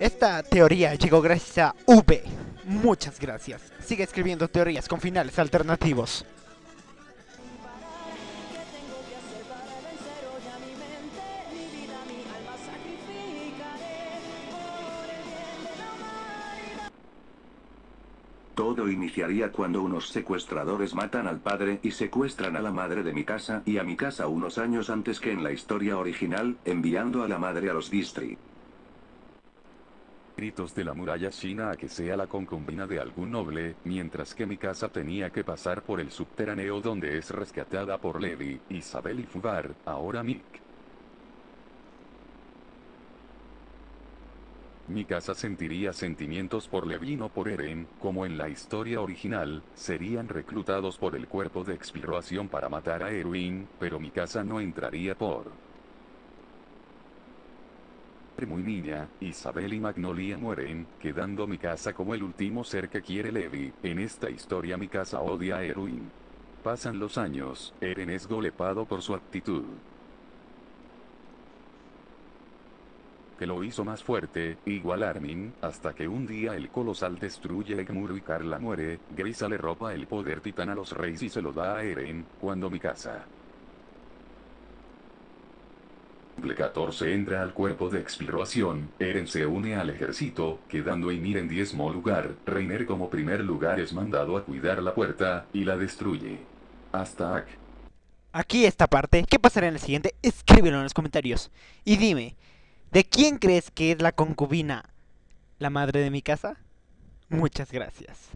Esta teoría llegó gracias a V. Muchas gracias. Sigue escribiendo teorías con finales alternativos. Todo iniciaría cuando unos secuestradores matan al padre y secuestran a la madre de mi casa y a mi casa unos años antes que en la historia original, enviando a la madre a los Distri. Gritos de la muralla china a que sea la concubina de algún noble, mientras que mi casa tenía que pasar por el subterráneo donde es rescatada por Levi, Isabel y Fubar, ahora Mick. Mi casa sentiría sentimientos por Levin o por Eren, como en la historia original, serían reclutados por el cuerpo de exploración para matar a Erwin, pero mi casa no entraría por... Muy niña, Isabel y Magnolia mueren, quedando mi casa como el último ser que quiere Levi. En esta historia mi casa odia a Erwin. Pasan los años, Eren es golepado por su actitud. que lo hizo más fuerte, igual Armin, hasta que un día el colosal destruye Egmuru y Carla muere, Grisa le roba el poder titán a los reyes y se lo da a Eren, cuando mi casa. 14 entra al cuerpo de exploración, Eren se une al ejército, quedando Ymir en diezmo lugar, Reiner como primer lugar es mandado a cuidar la puerta, y la destruye. Hasta aquí. Aquí esta parte, ¿qué pasará en el siguiente? Escríbelo en los comentarios. Y dime, ¿De quién crees que es la concubina? ¿La madre de mi casa? Muchas gracias.